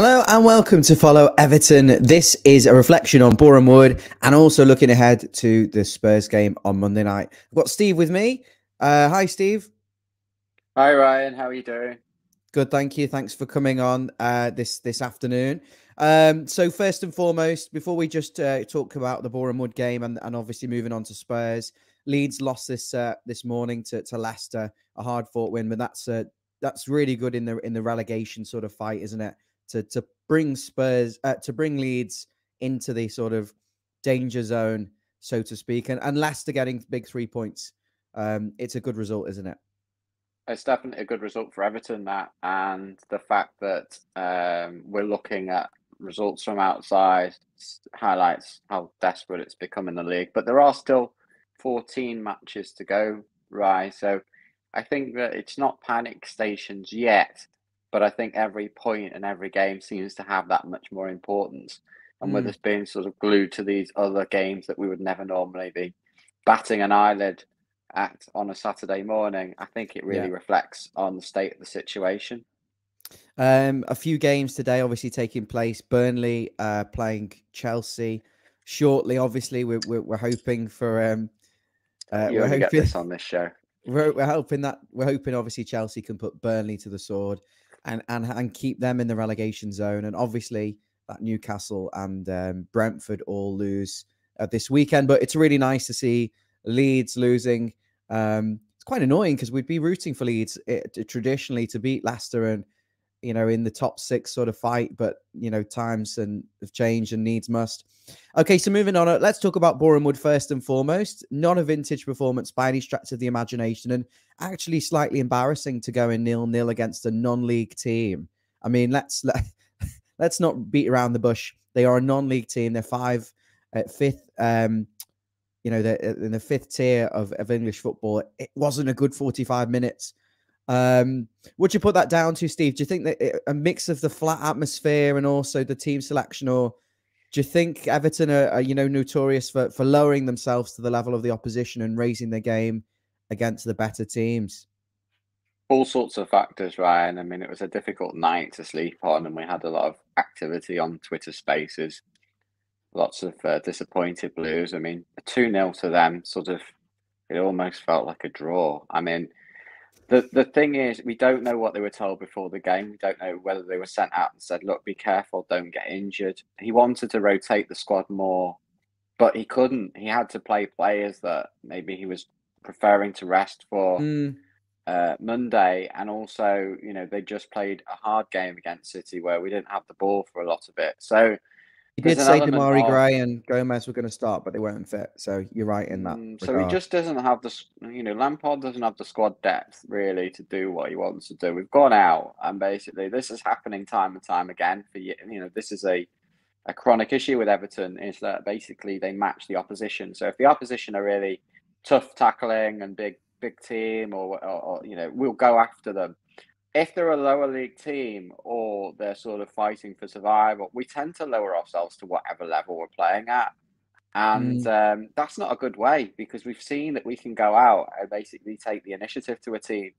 Hello and welcome to Follow Everton. This is a reflection on Boreham Wood and also looking ahead to the Spurs game on Monday night. I've got Steve with me. Uh, hi, Steve. Hi, Ryan. How are you doing? Good, thank you. Thanks for coming on uh, this this afternoon. Um, so first and foremost, before we just uh, talk about the Boreham Wood game and, and obviously moving on to Spurs, Leeds lost this uh, this morning to, to Leicester, a hard fought win, but that's uh, that's really good in the in the relegation sort of fight, isn't it? To to bring Spurs uh, to bring Leeds into the sort of danger zone, so to speak, and and Leicester getting big three points. Um, it's a good result, isn't it? It's definitely a good result for Everton, that, and the fact that um, we're looking at results from outside highlights how desperate it's become in the league. But there are still 14 matches to go, right? So I think that it's not panic stations yet, but I think every point and every game seems to have that much more importance. And mm. with us being sort of glued to these other games that we would never normally be batting an eyelid at on a Saturday morning, I think it really yeah. reflects on the state of the situation. Um, a few games today, obviously taking place. Burnley uh, playing Chelsea shortly. Obviously, we're we're, we're hoping for. Um, uh, we're hoping, this on this show. We're, we're hoping that we're hoping obviously Chelsea can put Burnley to the sword and and and keep them in the relegation zone. And obviously that Newcastle and um, Brentford all lose uh, this weekend. But it's really nice to see Leeds losing. Um, it's quite annoying because we'd be rooting for Leeds it, eh, traditionally to beat Leicester and you know, in the top six sort of fight, but you know, times and have changed and needs must. Okay, so moving on, uh, let's talk about Boreham Wood first and foremost. Not a vintage performance by any stretch of the imagination, and actually slightly embarrassing to go in nil nil against a non-league team. I mean, let's let, let's not beat around the bush. They are a non-league team. They're five, uh, fifth. Um, you know, they're uh, in the fifth tier of, of English football. It wasn't a good forty-five minutes um, would you put that down to Steve? Do you think that it, a mix of the flat atmosphere and also the team selection, or do you think Everton are, are, you know notorious for for lowering themselves to the level of the opposition and raising their game against the better teams? All sorts of factors, Ryan. I mean, it was a difficult night to sleep on, and we had a lot of activity on Twitter Spaces. Lots of uh, disappointed Blues. I mean, a two 0 to them, sort of, it almost felt like a draw. I mean the the thing is, we don't know what they were told before the game. We don't know whether they were sent out and said, "Look, be careful, don't get injured." He wanted to rotate the squad more, but he couldn't. He had to play players that maybe he was preferring to rest for mm. uh, Monday, and also, you know, they just played a hard game against City where we didn't have the ball for a lot of it. So he did say Demarai of, Gray and Gomes were going to start, but they weren't fit. So you're right in that. Mm, so he just doesn't have the, you know, Lampard doesn't have the squad depth really to do what he wants to do. We've gone out, and basically this is happening time and time again. For you know, this is a a chronic issue with Everton is that basically they match the opposition. So if the opposition are really tough tackling and big big team, or, or, or you know, we'll go after them if they're a lower league team or they're sort of fighting for survival, we tend to lower ourselves to whatever level we're playing at. And mm. um, that's not a good way because we've seen that we can go out and basically take the initiative to a team.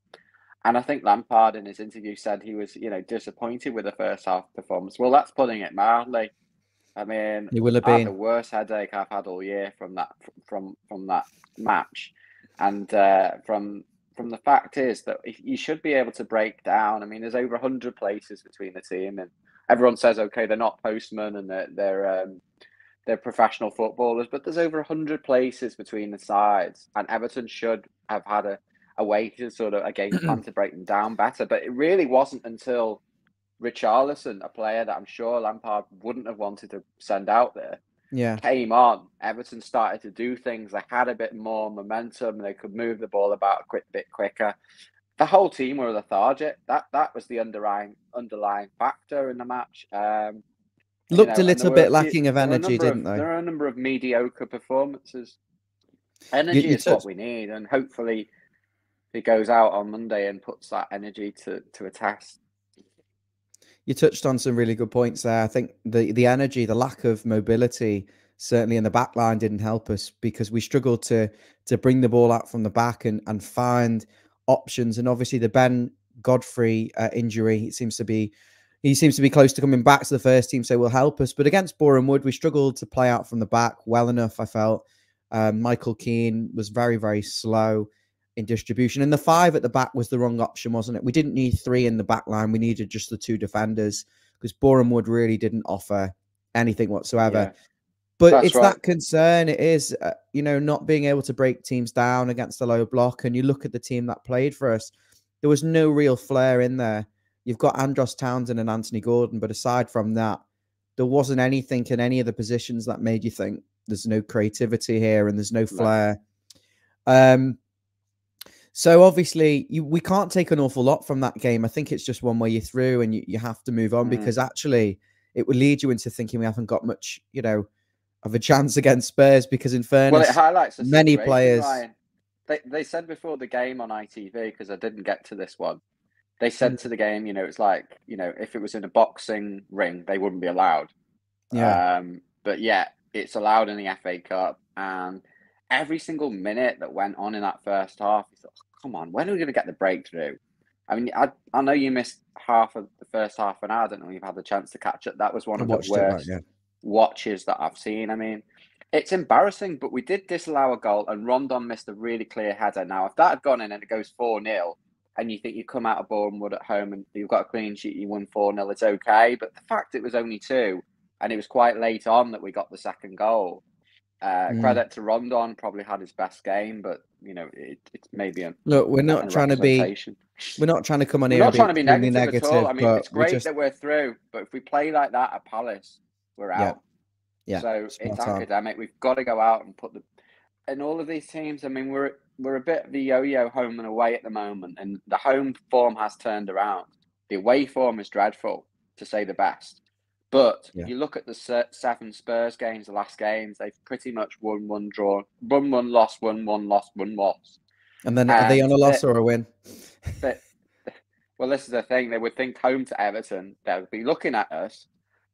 And I think Lampard in his interview said he was, you know, disappointed with the first half performance. Well, that's putting it mildly. I mean, it will have been the worst headache I've had all year from that from from that match, and uh, from from the fact is that you should be able to break down. I mean, there's over hundred places between the team, and everyone says, okay, they're not postmen and they're they're um, they're professional footballers, but there's over hundred places between the sides, and Everton should have had a, a way to sort of a game plan to break them down better. But it really wasn't until Richarlison, a player that I'm sure Lampard wouldn't have wanted to send out there, yeah. came on, Everton started to do things. They had a bit more momentum. They could move the ball about a quick bit quicker. The whole team were lethargic. That that was the underlying underlying factor in the match. Um, Looked you know, a little bit lacking of energy, didn't of, they? There are a number of mediocre performances. Energy you, you is what we need, and hopefully, he goes out on Monday and puts that energy to to a test you touched on some really good points there. I think the the energy, the lack of mobility, certainly in the back line didn't help us because we struggled to to bring the ball out from the back and and find options. And obviously the Ben Godfrey uh, injury it seems to be he seems to be close to coming back to the first team, so will help us. But against Boreham Wood, we struggled to play out from the back well enough. I felt um, Michael Keane was very, very slow in distribution, and the five at the back was the wrong option, wasn't it? We didn't need three in the back line; we needed just the two defenders because Boreham Wood really didn't offer anything whatsoever. Yeah. But That's it's right. that concern. It is, uh, you know, not being able to break teams down against the low block. And you look at the team that played for us, there was no real flair in there. You've got Andros Townsend and Anthony Gordon, but aside from that, there wasn't anything in any of the positions that made you think there's no creativity here and there's no flair. Um, so obviously, you, we can't take an awful lot from that game. I think it's just one way you're through, and you, you have to move on mm. because actually, it would lead you into thinking we haven't got much, you know, of a chance against Spurs because, in fairness, well, it highlights many players. Ryan. They they said before the game on ITV because I didn't get to this one. They said mm. to the game, you know, it's like you know, if it was in a boxing ring, they wouldn't be allowed. Yeah. Um, but yeah, it's allowed in the FA Cup, and every single minute that went on in that first half, you oh, thought, come on, when are we going to get the breakthrough? I mean, I, I know you missed half of the first half an hour. I don't know if you've had the chance to catch it. That was one I of the worst. It, yeah watches that I've seen. I mean, it's embarrassing, but we did disallow a goal, and Rondon missed a really clear header. Now, if that had gone in and it goes 4 0, and you think you come out of Bournemouth at home and you've got a clean sheet, you won 4 0, it's okay. But the fact it was only two, and it was quite late on that we got the second goal. Uh, mm. Credit to Rondon, probably had his best game, but you know it, it's maybe a look. We're not trying to be. We're not trying to come on we're here. Not trying to be negative, negative at all. I mean, it's great just... that we're through, but if we play like that at Palace, we're out. Yeah. yeah so it's on. academic. We've got to go out and put the And all of these teams. I mean, we're we're a bit of the yo-yo home and away at the moment, and the home form has turned around. The away form is dreadful, to say the best. But yeah. you look at the seven Spurs games, the last games, they've pretty much won one, draw, won one, lost one, one, lost one, lost. And then and are they on a loss or a win? But, well, this is the thing. They would think home to Everton. They would be looking at us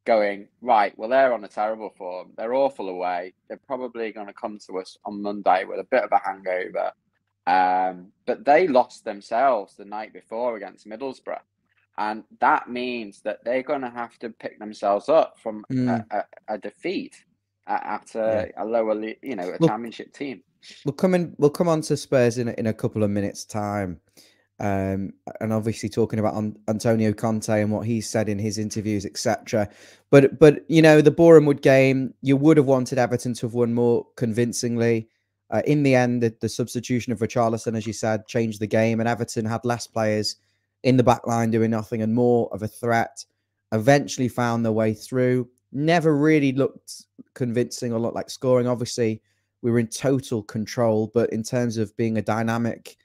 going, right, well, they're on a terrible form. They're awful away. They're probably going to come to us on Monday with a bit of a hangover. Um, but they lost themselves the night before against Middlesbrough. And that means that they're going to have to pick themselves up from mm. a, a, a, defeat at, a, yeah. a, lower, you know, a we'll, championship team. We'll come in. We'll come on to Spurs in in a couple of minutes' time um, and obviously talking about Antonio Conte and what he said in his interviews, etc. But but you know the Boreham Wood game, you would have wanted Everton to have won more convincingly. Uh, in the end, the, the, substitution of Richarlison, as you said, changed the game, and Everton had less players in the back line doing nothing and more of a threat. Eventually, found their way through. Never really looked convincing or looked like scoring. Obviously, we were in total control, but in terms of being a dynamic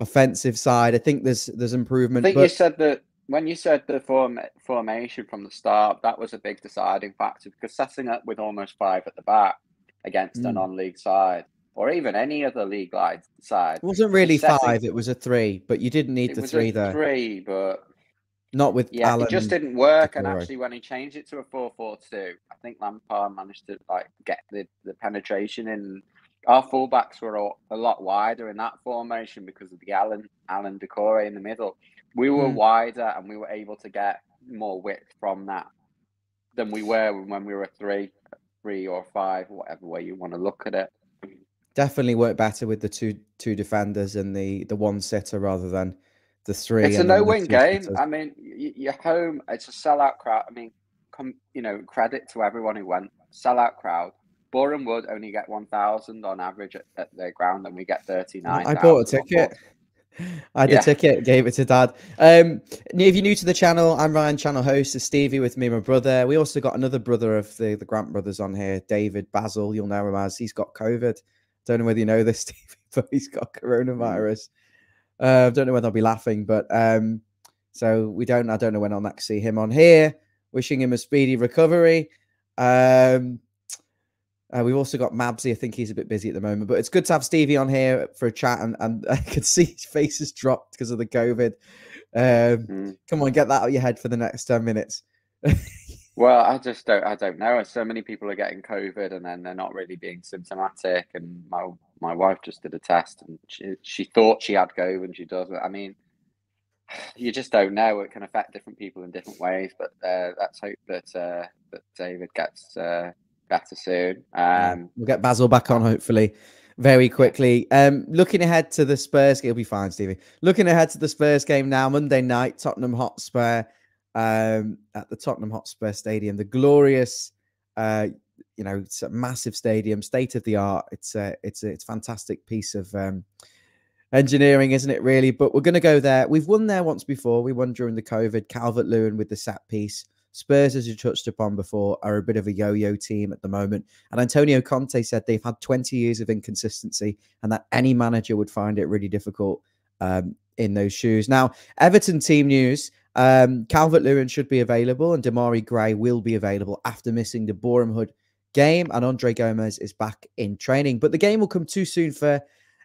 offensive side. I think there's there's improvement. I think but... you said that when you said the form, formation from the start, that was a big deciding factor because setting up with almost five at the back against mm. a non-league side or even any other league side. It wasn't really setting... five; it was a three. But you didn't need the three there. Three, but not with yeah, Alan it just didn't work. And actually, when he changed it to a four-four-two, I think Lampard managed to like get the the penetration in our fullbacks were a lot wider in that formation because of the Allan Allan Doucouré in the middle. We were mm. wider and we were able to get more width from that than we were when we were three, three or five, whatever way you want to look at it. Definitely worked better with the two two defenders and the the one sitter rather than the three. It's a no-win game. Sitters. I mean, you're home. It's a sellout crowd. I mean, come you know, credit to everyone who went. Sellout crowd. Boreham Wood only get 1,000 on average at, at, their ground, and we get 39. I bought a ticket. I had yeah. a ticket, gave it to dad. Um, if you're new to the channel, I'm Ryan, channel host. Is Stevie with me, my brother. We also got another brother of the, the Grant brothers on here, David Basil. You'll know him as he's got COVID. Don't know whether you know this, Stevie, but he's got coronavirus. Uh, don't know whether I'll be laughing, but um, so we don't. I don't know when I'll next see him on here. Wishing him a speedy recovery. Um, uh, we've also got Mabsy. I think he's a bit busy at the moment, but it's good to have Stevie on here for a chat. And, and I can see his face has dropped because of the COVID. Um, mm. Come on, get that out of your head for the next 10 minutes. well, I just don't, I don't know. So many people are getting COVID and then they're not really being symptomatic. And my, my wife just did a test and she, she thought she had COVID and she doesn't. I mean, you just don't know. It can affect different people in different ways. But uh, let's hope that uh, that David gets uh, better soon. Um. We'll get Basil back on hopefully very quickly. Um, looking ahead to the Spurs, it'll be fine, Stevie. Looking ahead to the Spurs game now, Monday night, Tottenham Hotspur um, at the Tottenham Hotspur Stadium. The glorious, uh, you know, it's a massive stadium, state of the art. It's a, it's a, it's a fantastic piece of um, engineering, isn't it? Really, but we're going to go there. We've won there once before. We won during the COVID. Calvert Lewin with the set piece. Spurs, as you touched upon before, are a bit of a yo-yo team at the moment. And Antonio Conte said they've had 20 years of inconsistency, and that any manager would find it really difficult um, in those shoes. Now, Everton team news: um, Calvert Lewin should be available, and Demarai Gray will be available after missing the Boreham Wood game, and Andre Gomes is back in training. But the game will come too soon for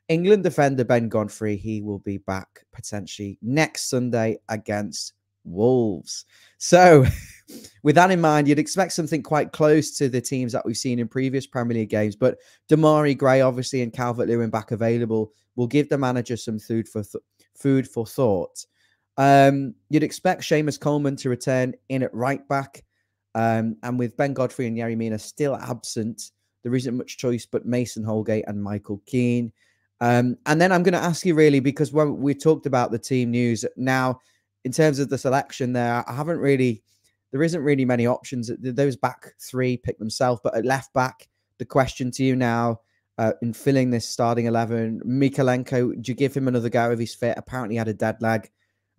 England defender Ben Godfrey. He will be back potentially next Sunday against Wolves. So, with that in mind, you'd expect something quite close to the teams that we've seen in previous Premier League games. But Demarai Gray, obviously, and Calvert Lewin back available will give the manager some food for food for thought. Um, you'd expect Seamus Coleman to return in at right back. Um, and with Ben Godfrey and Yerry Mina still absent, there isn't much choice but Mason Holgate and Michael Keane. Um, and then I'm going to ask you really because when we talked about the team news now, in terms of the selection there, I haven't really, there isn't really many options. Those back three pick themselves, but at left back, the question to you now uh, in filling this starting 11, Mykolenko, do you give him another go if he's fit? Apparently, had a dead leg.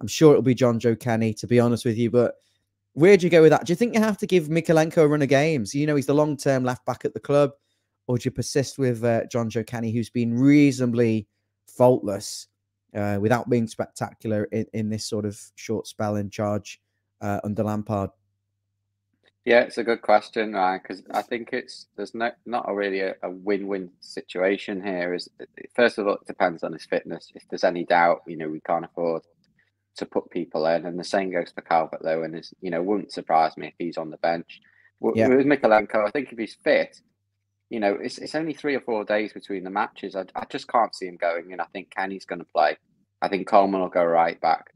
I'm sure it'll be Jonjoe Kenny, to be honest with you, but where do you go with that? Do you think you have to give Mykolenko a run of games? You know, he's the long term left back at the club, or do you persist with uh, Jonjoe Kenny, who's been reasonably faultless uh, without being spectacular in, in, this sort of short spell in charge uh, under Lampard? Yeah, it's a good question, right? Because I think it's there's no not a really a, a, win-win situation here. Is first of all, it depends on his fitness. If there's any doubt, you know, we can't afford to put people in, and the same goes for Calvert Lewin. Is you know, wouldn't surprise me if he's on the bench. With, yeah. with Mykolenko, I think if he's fit, you know, it's it's only three or four days between the matches. I, I just can't see him going, and I think Kenny's going to play. I think Coleman will go right back.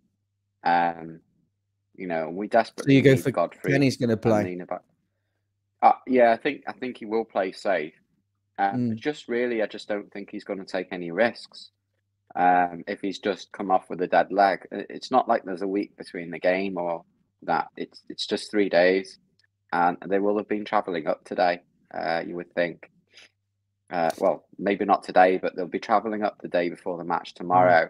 Um, you know, we desperately. So you go for Godfrey. Kenny's going to play. Uh, yeah, I think I think he will play safe. Um, mm. Just really, I just don't think he's going to take any risks. Um, if he's just come off with a dead leg, it's not like there's a week between the game or that. It's it's just three days, and they will have been travelling up today uh, you would think. Uh, well, maybe not today, but they'll be travelling up the day before the match tomorrow,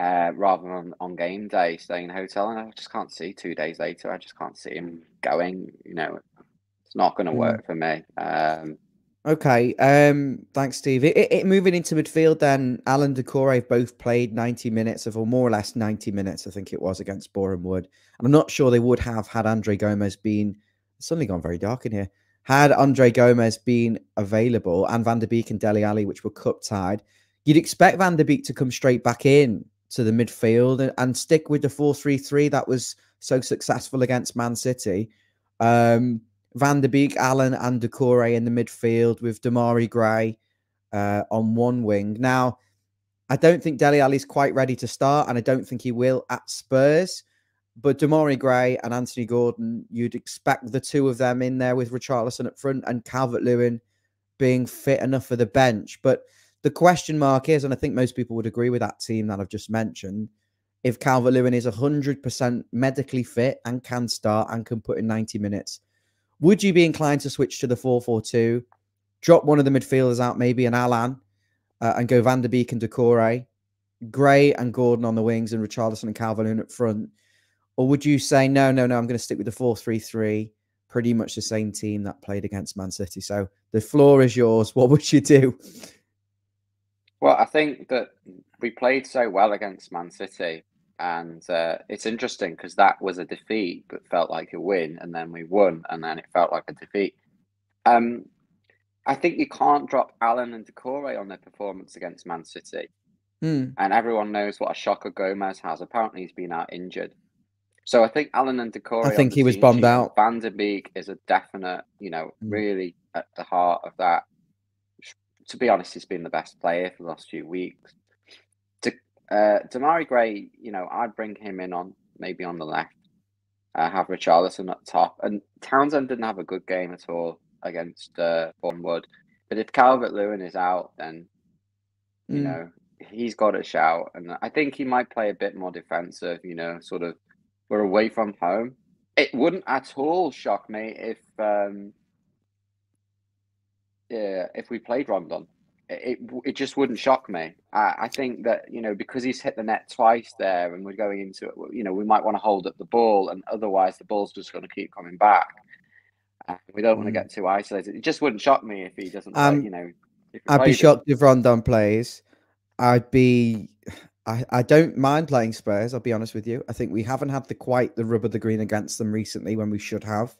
uh, rather than on, game day, staying in a hotel. And I just can't see two days later. I just can't see him going. You know, it's not going to mm. work for me. Um, okay. Um, thanks, Steve. It, it, moving into midfield, then Allan Doucouré both played 90 minutes of, or more or less 90 minutes, I think it was, against Boreham Wood. And I'm not sure they would have had Andre Gomes been. Suddenly gone very dark in here had Andre Gomes been available and Van der Beek and Dele Alli, which were cup tied, you'd expect Van der Beek to come straight back in to the midfield and, and stick with the 4 3 3 that was so successful against Man City. Um, Van der Beek, Allan, and Doucouré in the midfield with Demarai Gray uh, on one wing. Now, I don't think Dele Alli's quite ready to start, and I don't think he will at Spurs. But Demarai Gray and Anthony Gordon, you'd expect the two of them in there with Richarlison up front and Calvert Lewin being fit enough for the bench. But the question mark is, and I think most people would agree with that team that I've just mentioned, if Calvert Lewin is 100% medically fit and can start and can put in 90 minutes, would you be inclined to switch to the 4 4 2, drop one of the midfielders out, maybe an Allan, uh, and go Van der Beek and Doucouré, Gray and Gordon on the wings, and Richarlison and Calvert Lewin up front? Or would you say, no, no, no, I'm going to stick with the 4 3 3, pretty much the same team that played against Man City? So the floor is yours. What would you do? Well, I think that we played so well against Man City. And uh, it's interesting because that was a defeat, but felt like a win. And then we won, and then it felt like a defeat. Um, I think you can't drop Allan and Doucouré on their performance against Man City. Mm. And everyone knows what a shocker Gomes has. Apparently, he's been out injured. So I think Allan and Doucouré I think he was bombed out. Van der Beek is a definite, you know, mm. really at the heart of that. To be honest, he's been the best player for the last few weeks. Uh, Demarai Gray, you know, I'd bring him in on maybe on the left. Uh, have Richarlison at top, and Townsend didn't have a good game at all against uh, Bournemouth. But if Calvert Lewin is out, then you Mm. know he's got a shout, and I think he might play a bit more defensive. You know, sort of we're away from home. It wouldn't at all shock me if um, yeah, if we played Rondon. It, it just wouldn't shock me. I, I think that you know because he's hit the net twice there, and we're going into it. You know, we might want to hold up the ball, and otherwise the ball's just going to keep coming back. Uh, we don't want to Mm. get too isolated. It just wouldn't shock me if he doesn't. play, Um, you know, I'd be it. shocked if Rondon plays. I'd be. I, I don't mind playing Spurs. I'll be honest with you. I think we haven't had the quite the rub of the green against them recently when we should have.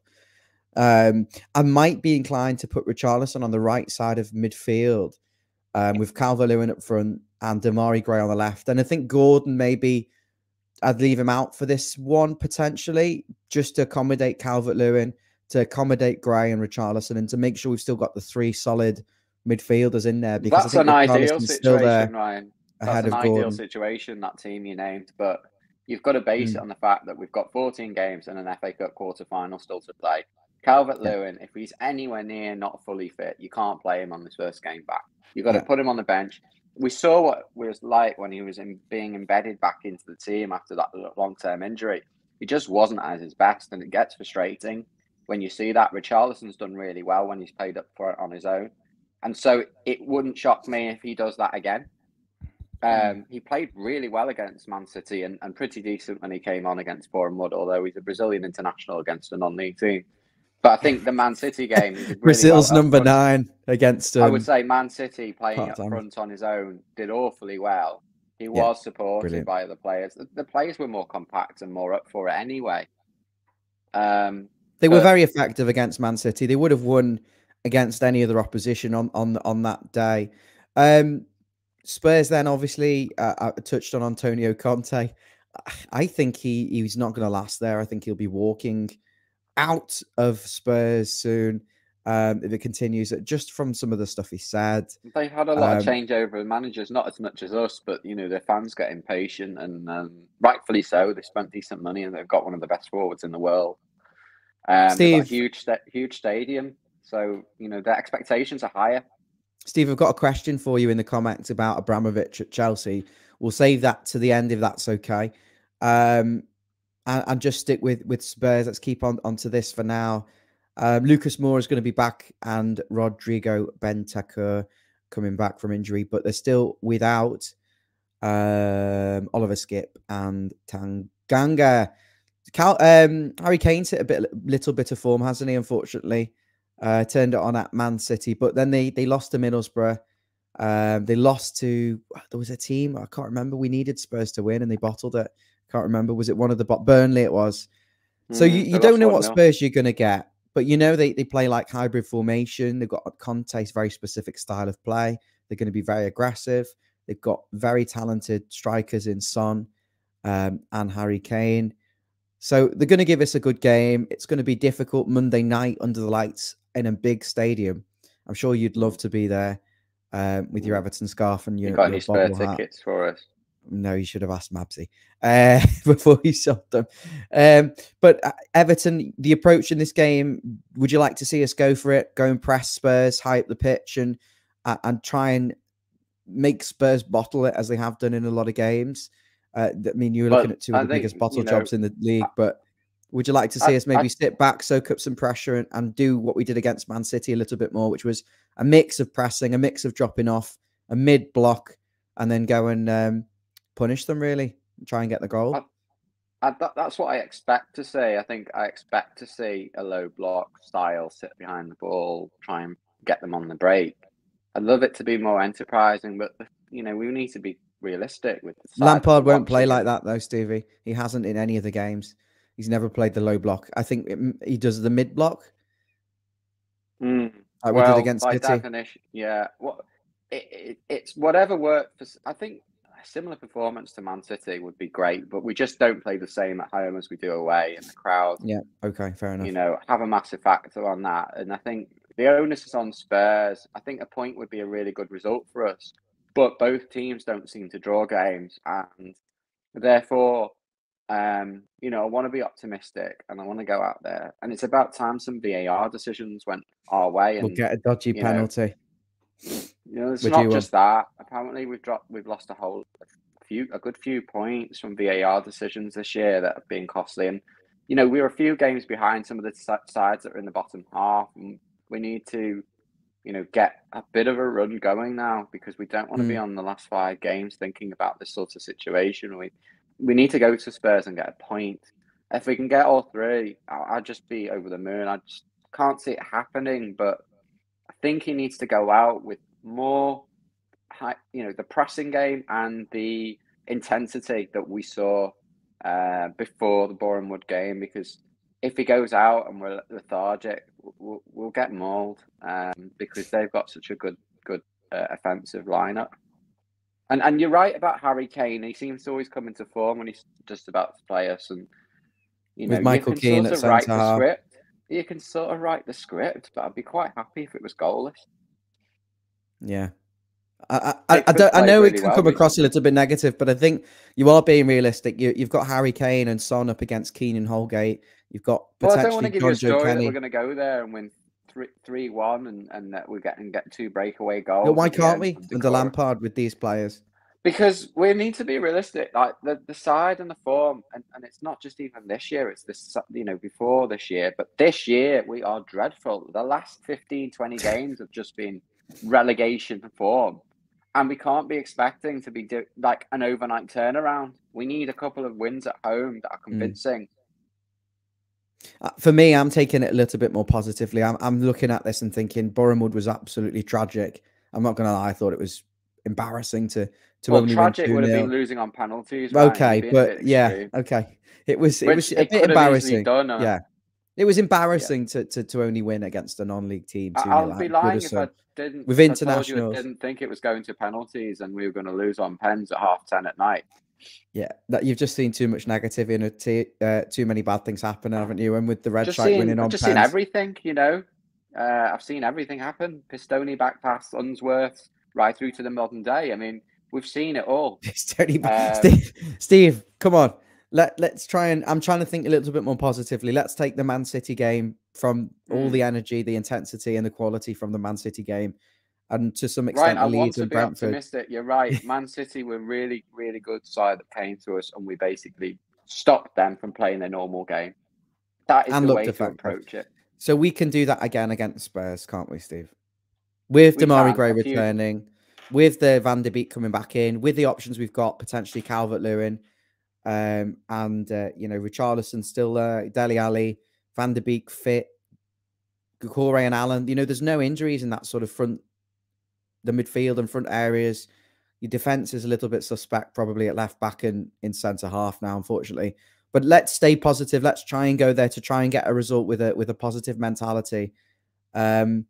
Um, I might be inclined to put Richarlison on the right side of midfield, um, with Calvert Lewin up front and Demarai Gray on the left. And I think Gordon maybe I'd leave him out for this one potentially, just to accommodate Calvert Lewin, to accommodate Gray and Richarlison, and to make sure we've still got the three solid midfielders in there. Because That's an ideal Richarlison's still there situation, Ryan. That's an ideal situation, that team you named, but you've got to base Mm. it on the fact that we've got 14 games and an FA Cup quarter final still to play. Calvert. Lewin, if he's anywhere near not fully fit, you can't play him on this first game back. You've got to put him on the bench. We saw what it was like when he was in, being embedded back into the team after that long term injury. He just wasn't at his best, and it gets frustrating when you see that. Richarlison's done really well when he's played up for it on his own. And so it wouldn't shock me if he does that again. Um, he played really well against Man City and, and pretty decent when he came on against Bournemouth, although he's a Brazilian international against a non-league team. But I think the Man City game, really Brazil's well number nine against. Um, I would say Man City playing up front on his own did awfully well. He Yeah, was supported brilliant. by other players. The, the players were more compact and more up for it anyway. Um, They were very effective against Man City. They would have won against any other opposition on on on that day. Um, Spurs then obviously uh, I touched on Antonio Conte. I- I think he he's not going to last there. I think he'll be walking out of Spurs soon um, if it continues. Just from some of the stuff he said, They've had a lot Um, of changeover in managers, not as much as us, but you know their fans get impatient, and um, rightfully so. They spent decent money, and they've got one of the best forwards in the world. Um, they've got a Steve- huge, sta- huge stadium, so you know their expectations are higher. Steve, I've got a question for you in the comments about Abramovich at Chelsea. We'll save that to the end if that's okay. Um, and, and just stick with with Spurs. Let's keep on onto this for now. Um, Lucas Moura is going to be back, and Rodrigo Bentancur coming back from injury, but they're still without um, Oliver Skipp and Tanganga. Cal, um, Harry Kane's hit a bit, little bit of form, hasn't he? Unfortunately, uh, turned it on at Man City, but then they they lost to Middlesbrough. Um, they lost to there was a team I can't remember. We needed Spurs to win, and they bottled it. Can't remember. Was it one of the Burnley? It was. So you, Mm, you don't know what 1-0. Spurs you're going to get, but you know they, they play like hybrid formation. They've got Conte's very specific style of play. They're going to be very aggressive. They've got very talented strikers in Son um, and Harry Kane. So they're going to give us a good game. It's going to be difficult Monday night under the lights in a big stadium. I'm sure you'd love to be there um, with your Mm. Everton scarf and You your, got your any spare hat. tickets for us? No, you should have asked Mabsy uh, before you sold them. Um, but uh, Everton, the approach in this game, would you like to see us go for it, go and press Spurs, high up the pitch, and uh, and try and make Spurs bottle it as they have done in a lot of games? Uh, I mean, you were Well, looking at two I of the think, biggest bottle you know, jobs in the league, but would you like to see I- us maybe I- sit back, soak up some pressure, and, and do what we did against Man City a little bit more, which was a mix of pressing, a mix of dropping off, a mid block, and then go and um, punish them really, try and get the goal. I- I, that, that's what I expect to see. I think I expect to see a low block style sit behind the ball, try and get them on the break. I'd love it to be more enterprising, but you know we need to be realistic with Lampard won't play like that though, Stevie. He hasn't in any of the games. He's never played the low block. I think it, he does the mid block. Mm. Like we well, did against by City. definition, yeah. What it, it, it's whatever worked for. I think a similar performance to Man City would be great, but we just don't play the same at home as we do away, and the crowd Yeah. Okay. Fair enough. you know, have a massive factor on that. And I think the onus is on Spurs. I think a point would be a really good result for us. but both teams don't seem to draw games, and therefore, um, you know, I want to be optimistic and I want to go out there, and it's about time some VAR decisions went our way. And we'll get a dodgy you know, penalty. You know, it's Would not um, just that. Apparently, we've dropped, we've lost a whole a few, a good few points from VAR decisions this year that have been costly. And you know, we were a few games behind some of the sides that are in the bottom half, and we need to, you know, get a bit of a run going now because we don't want to be Mm. on the last five games thinking about this sort of situation. We we need to go to Spurs and get a point. If we can get all three, I'll, I'll just be over the moon. I just can't see it happening, but I think he needs to go out with more, high, you know, the pressing game and the intensity that we saw uh, before the Bournemouth game. Because if he goes out and we're lethargic, we'll, we'll get mauled um, because they've got such a good, good uh, offensive lineup. And and you're right about Harry Kane. He seems to always come into form when he's just about to play us. And you know, With Michael you Keane sort at of write the script. You can sort of write the script, but I'd be quite happy if it was goalless. Yeah. I, I, I, don't, I know it really can well come across a little bit negative, but I think you are being realistic. You, you've got Harry Kane and Son up against Keenan Holgate. You've got Well, I don't want to give you a story that we're going to go there and win three, three one, and and that we get and get two breakaway goals. But why can't we the under. Lampard with these players? Because we need to be realistic. Like the, the side and the form, and, and it's not just even this year, it's this, you know, before this year. But this year, we are dreadful. The last 15, 20 games have just been relegation form. And we can't be expecting to be do, like an overnight turnaround. We need a couple of wins at home that are Mm. convincing. Uh, For me, I'm taking it a little bit more positively. I'm, I'm looking at this and thinking Bournemouth was absolutely tragic. I'm not going to lie. I thought it was embarrassing to to Well, only tragic win would have 2-0. been losing on penalties. You're Okay, but yeah, extreme. okay. It was it Which was a bit could have easily embarrassing. done. uh, Yeah, it was embarrassing to, to to only win against a non-league team. I- 2-0 I'll be lying if I. didn't. With if I told you I internationals. didn't think it was going to penalties and we were going to lose on pens at half ten at night. Yeah, that you've just seen too much negativity, uh, too many bad things happen, haven't you? And with the red seen, winning I've on just seen everything. You know, uh, I've seen everything happen. Pistone back pass, Unsworth, right through to the modern day. I mean, we've seen it all. It's totally bad. Um, Steve, Steve, come on. Let let's try and I'm trying to think a little bit more positively. Let's take the Man City game from all Mm. the energy, the intensity, and the quality from the Man City game, and to some extent Right, I the want Leeds to and Brentford. optimistic. You're right. Man City were really, really good side that came to us, and we basically stopped them from playing their normal game. That is And the way to approach it. So we can do that again against Spurs, can't we, Steve? With We Demarai can, Gray returning, with the Van der Beek coming back in, with the options we've got, potentially Calvert Lewin, um, and uh, you know, Richarlison still there, Dele Alli, Van der Beek fit, Corey and Allen. You know, there's no injuries in that sort of front, the midfield and front areas. Your defense is a little bit suspect, probably at left back and in centre half now, unfortunately. But let's stay positive. Let's try and go there to try and get a result with a with a positive mentality. Um,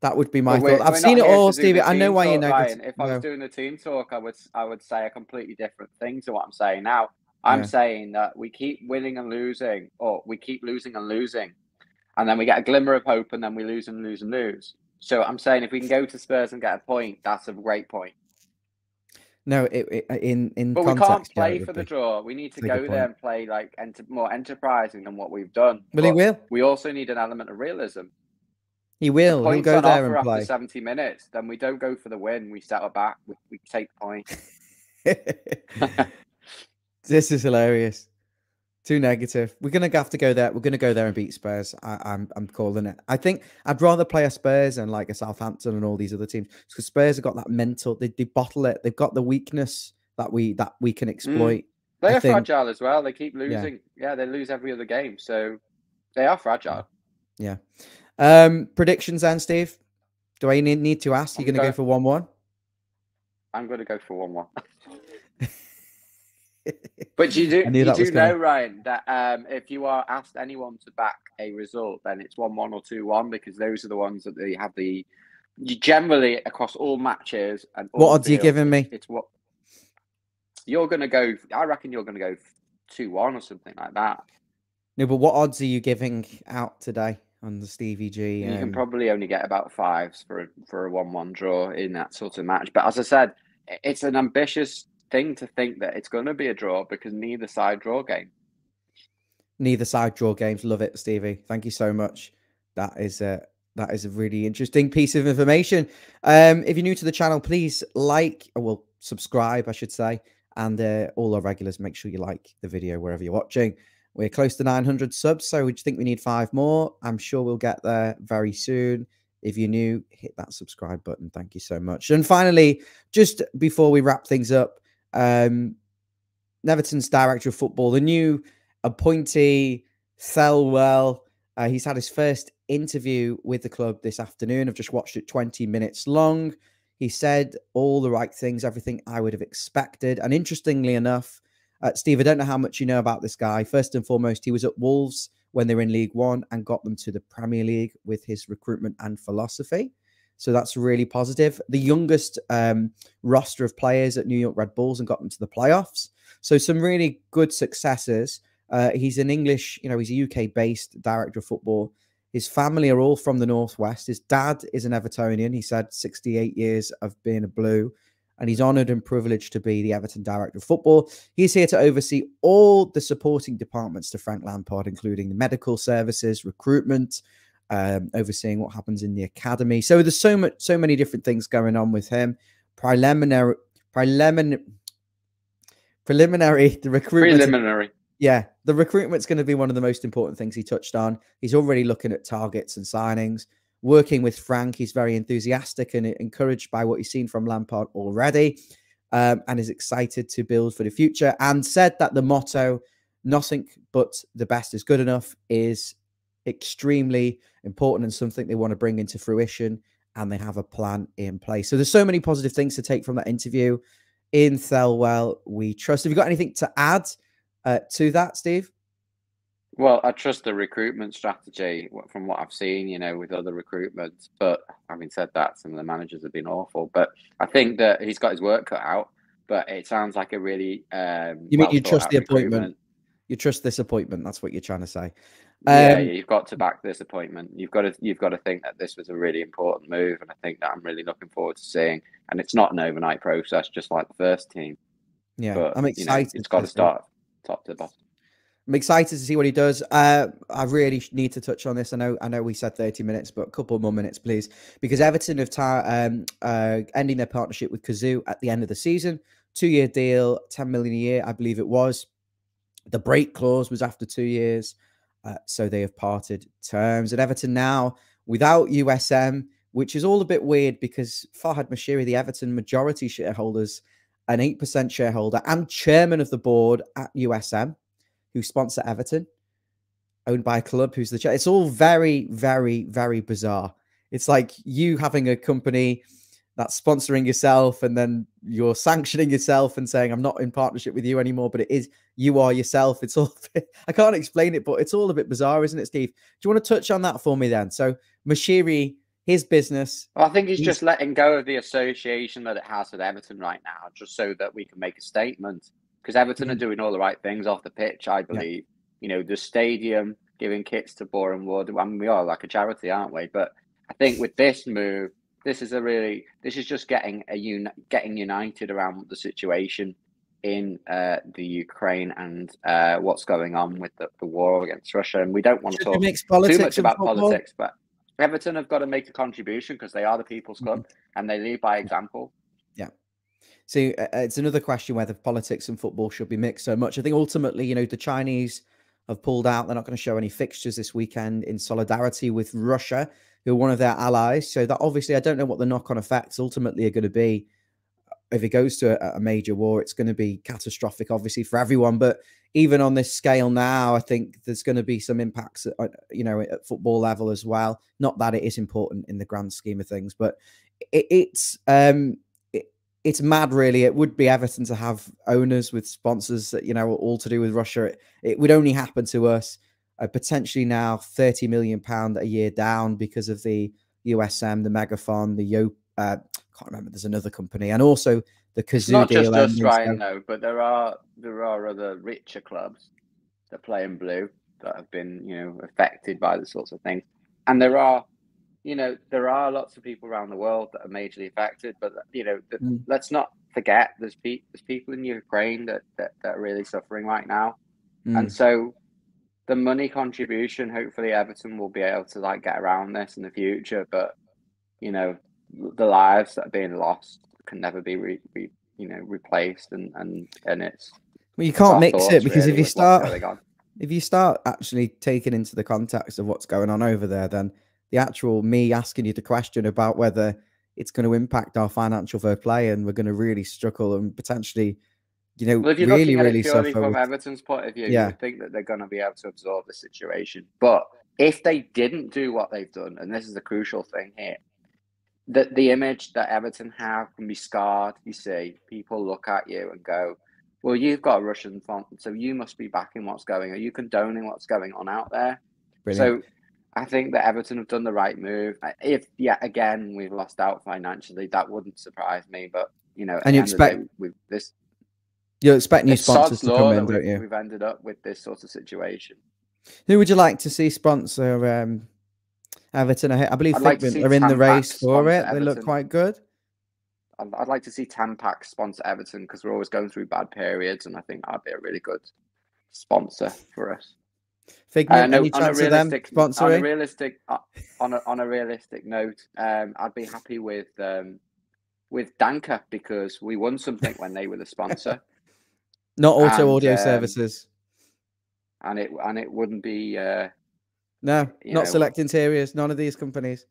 that would be my thought. I've seen it all, Stevie. I know why you're negative. Ryan. If I No. was doing the team talk, I would I would say a completely different thing to what I'm saying now. I'm Yeah. saying that we keep winning and losing, or we keep losing and losing, and then we get a glimmer of hope, and then we lose and lose and lose. So I'm saying if we can go to Spurs and get a point, that's a great point. No, it, it, uh, in in But we can't play for the draw. We need to go there point. and play like enter- more enterprising than what we've done. Well, he will. We also need an element of realism. He will. He'll go there and after 70 minutes, then we don't go for the win. We settle back. We, we take points. this is hilarious. Too negative. We're gonna have to go there. We're gonna go there and beat Spurs. I, I'm I'm calling it. I think I'd rather play a Spurs and like a Southampton and all these other teams because Spurs have got that mental. They, they bottle it. They've got the weakness that we that we can exploit. They I are think- fragile as well. They keep losing. Yeah. they lose every other game. So they are fragile. Yeah. Um, predictions, then, Steve. Do I need, need to ask? You I'm gonna go for one one? I'm going to go for 1 1. But you do, you do know, Ryan, that um, if you are asked anyone to back a result, then it's 1 1 or 2 1 because those are the ones that they have the. You generally, across all matches and all What odds are you giving me? It's what. You're going to go. I reckon you're going to go 2 1 or something like that. No, but what odds are you giving out today on the Stevie G? You can um, probably only get about fives for a, for a one-one draw in that sort of match. But as I said, it's an ambitious thing to think that it's going to be a draw because neither side draw game. Neither side draw games. Love it, Stevie. Thank you so much. That is a that is a really interesting piece of information. Um, if you're new to the channel, please like, or well, subscribe, I should say, and uh, all our regulars, make sure you like the video wherever you're watching. We're close to 900 subs, so we think we need five more. I'm sure we'll get there very soon. If you're new, hit that subscribe button. Thank you so much. And finally, just before we wrap things up, um, Everton's director of football, the new appointee, Thelwell. Uh, he's had his first interview with the club this afternoon. I've just watched it 20 minutes long. He said all the right things, everything I would have expected. And interestingly enough, uh, Steve, I don't know how much you know about this guy. First and foremost, he was at Wolves when they were in League One and got them to the Premier League with his recruitment and philosophy. So that's really positive. The youngest um, roster of players at New York Red Bulls and got them to the playoffs. So some really good successes. Uh, he's an English, you know, he's a UK based director of football. His family are all from the Northwest. His dad is an Evertonian. He said 68 years of being a Blue, and he's honoured and privileged to be the Everton director of football. He's here to oversee all the supporting departments to Frank Lampard, including the medical services, recruitment, um, overseeing what happens in the academy. So there's so much, so many different things going on with him. Preliminary, preliminary, preliminary, the recruitment. Preliminary. Yeah, the recruitment's going to be one of the most important things he touched on. He's already looking at targets and signings. Working with Frank, he's very enthusiastic and encouraged by what he's seen from Lampard already, um, and is excited to build for the future. And said that the motto, "Nothing but the best is good enough," is extremely important and something they want to bring into fruition. And they have a plan in place. So there's so many positive things to take from that interview. In Thelwell, we trust. Have you got anything to add? uh, to that, Steve? Well, I trust the recruitment strategy from what I've seen, you know, with other recruitments. But having said that, some of the managers have been awful. But I think that he's got his work cut out. But it sounds like a really um, you mean you trust the appointment? You trust this appointment? That's what you're trying to say. Yeah, um, you've got to back this appointment. You've got to you've got to think that this was a really important move, and I think that I'm really looking forward to seeing. And it's not an overnight process, just like the first team. Yeah, but, I'm excited. You know, it's got to start top to bottom. I'm excited to see what he does. Uh, I really need to touch on this. I know, I know, we said 30 minutes, but a couple more minutes, please, because Everton have um, uh, ending their partnership with Cazoo at the end of the season. Two-year deal, 10 million a year, I believe it was. The break clause was after two years, uh, so they have parted terms. And Everton now, without USM, which is all a bit weird because Farhad Moshiri, the Everton majority shareholders, an 8% shareholder and chairman of the board at USM, who sponsor Everton, owned by a club who's the chair. It's all very, very, very bizarre. It's like you having a company that's sponsoring yourself and then you're sanctioning yourself and saying, I'm not in partnership with you anymore, but it is you are yourself. It's all, I can't explain it, but it's all a bit bizarre, isn't it, Steve? Do you want to touch on that for me then? So, Moshiri his business. Well, I think he's, he's, just letting go of the association that it has with Everton right now, just so that we can make a statement. Because Everton mm-hmm. are doing all the right things off the pitch, I believe. Yeah. You know, the stadium, giving kits to Boreham Wood. I mean, we are like a charity, aren't we? But I think with this move, this is a really, this is just getting a un, getting united around the situation in uh, the Ukraine and uh, what's going on with the, the, war against Russia. And we don't want to talk too much about politics, but Everton have got to make a contribution because they are the people's club mm-hmm. and they lead by example. Yeah. So uh, it's another question whether politics and football should be mixed so much. I think ultimately, you know, the Chinese have pulled out. They're not going to show any fixtures this weekend in solidarity with Russia, who are one of their allies. So that obviously, I don't know what the knock-on effects ultimately are going to be. If it goes to a, major war, it's going to be catastrophic, obviously, for everyone. But even on this scale now, I think there's going to be some impacts, uh, you know, at football level as well. Not that it is important in the grand scheme of things, but it, it's um, it's mad, really. It would be Everton to have owners with sponsors that you know all to do with Russia. It, it would only happen to us. Uh, potentially now 30 million pound a year down because of the USM, the MegaFon, the Yo. Uh, can't remember. There's another company, and also the Cazoo not just us, Ryan, though, but there are there are other richer clubs that play in blue that have been you know affected by the sorts of things, and there are you know there are lots of people around the world that are majorly affected, but you know the, mm. let's not forget there's, pe- there's people in Ukraine that, that, that are really suffering right now. Mm. And so the money contribution, hopefully Everton will be able to like get around this in the future. But you know, the lives that are being lost can never be re, re you know replaced, and and and it's well, you can't mix thoughts, it because really, if you start if you start actually taking into the context of what's going on over there, then the actual me asking you the question about whether it's going to impact our financial fair play and we're going to really struggle and potentially, you know, Well, if you're really, really suffer. from with- Everton's point of view, Yeah. you think that they're going to be able to absorb the situation. But if they didn't do what they've done, and this is the crucial thing here, that the image that Everton have can be scarred. You see, people look at you and go, "Well, you've got a Russian font, so you must be backing what's going. Are you condoning what's going on out there?" Brilliant. So I think that Everton have done the right move. If yeah, again we've lost out financially, that wouldn't surprise me. But you know, And you end of the expect day, with this you expect new sponsors to come in, we've, don't you? we've ended up with this sort of situation. Who would you like to see sponsor um, Everton? I, I believe like to Figment see are in the race for it. They look quite good. I'd, I'd like to see Tampax sponsor Everton because we're always going through bad periods, and I think that'd be a really good sponsor for us. Figment, Uh, no, any on a chance of them realistic, on a realistic, uh, on a on a realistic note, um, I'd be happy with um, with Danka because we won something when they were the sponsor, Not auto and, audio um, services. and it and it wouldn't be. Uh, No, not know, Select Interiors. None of these companies.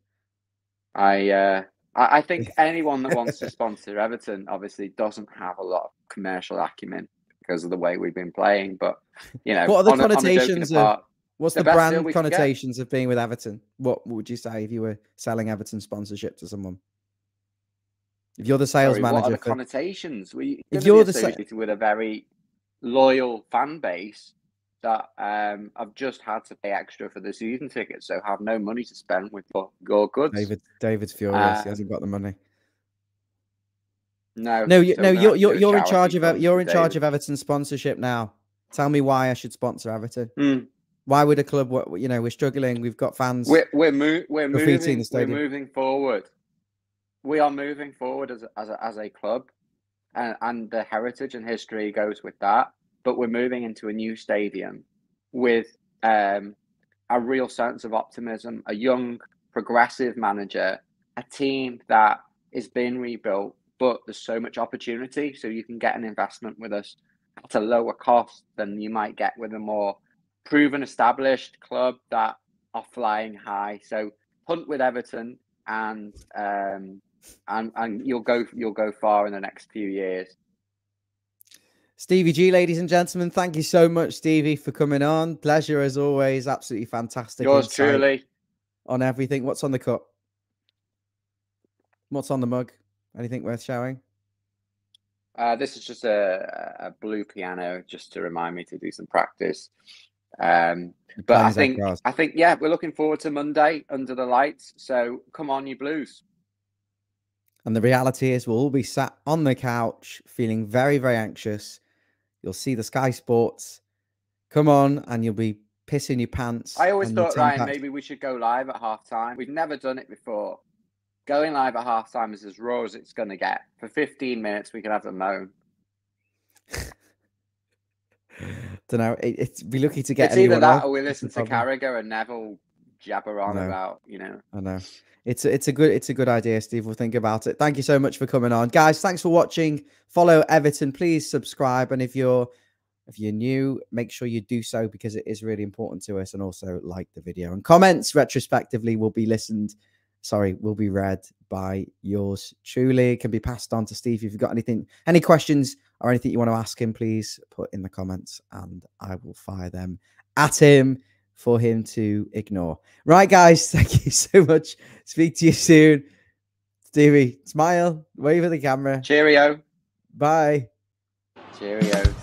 I uh, I, I think anyone that wants to sponsor Everton obviously doesn't have a lot of commercial acumen because of the way we've been playing. But you know, What are the on a- on a connotations of- apart, What's The the, brand we can get. connotations of being with Everton? What would you say if you were selling Everton sponsorship to someone? If you're the sales sorry, what are manager, the for, connotations? We If you're the sa- with a very loyal fan base that um, have just had to pay extra for the season ticket, so have no money to spend with your, your goods. David, David's furious. he Um, hasn't got the money. No, No, you, no, you're you're, you're in charge of you're in charge David. of Everton sponsorship now. Tell me why I should sponsor Everton. Hmm. Why would a club? You know, we're struggling. We've got fans. We're we're, mo- we're moving we're moving forward. We are moving forward as a, as a, as a club, and and the heritage and history goes with that. But we're moving into a new stadium with um, a real sense of optimism, a young, progressive manager, a team that is being rebuilt. But there's so much opportunity, so you can get an investment with us at a lower cost than you might get with a more proven established club that are flying high. So hunt with Everton and um and and you'll go you'll go far in the next few years. Stevie G, ladies and gentlemen, thank you so much, Stevie, for coming on. Pleasure as always. Absolutely fantastic. Yours truly. on everything. What's on the cup? What's on the mug? Anything worth showing? Uh, this is just a, a blue piano just to remind me to do some practice. Um, but I think I think yeah, we're looking forward to Monday under the lights. So come on, you Blues. And the reality is, we'll all be sat on the couch feeling very, very anxious. You'll see the Sky Sports come on, and you'll be pissing your pants. I always thought, Ryan, maybe we should go live at half time. We've never done it before. Going live at half time is as raw as it's going to get. For 15 minutes, we can have a moan. Don't know. It, it's be lucky to get it's either that or we listen to. Carragher and Neville jabber on about, you know. I know. It's a, it's a good it's a good idea, Steve. We'll think about it. Thank you so much for coming on, guys. Thanks for watching. Follow Everton. Please subscribe, and if you're if you're new, make sure you do so because it is really important to us. And also like the video and comments retrospectively will be listened. Sorry, will be read by yours truly. It can be passed on to Steve if you've got anything, any questions or anything you want to ask him. Please put in the comments, and I will fire them at him for him to ignore. Right, guys, thank you so much. Speak to you soon. Stevie, smile, wave at the camera. Cheerio. Bye. Cheerio.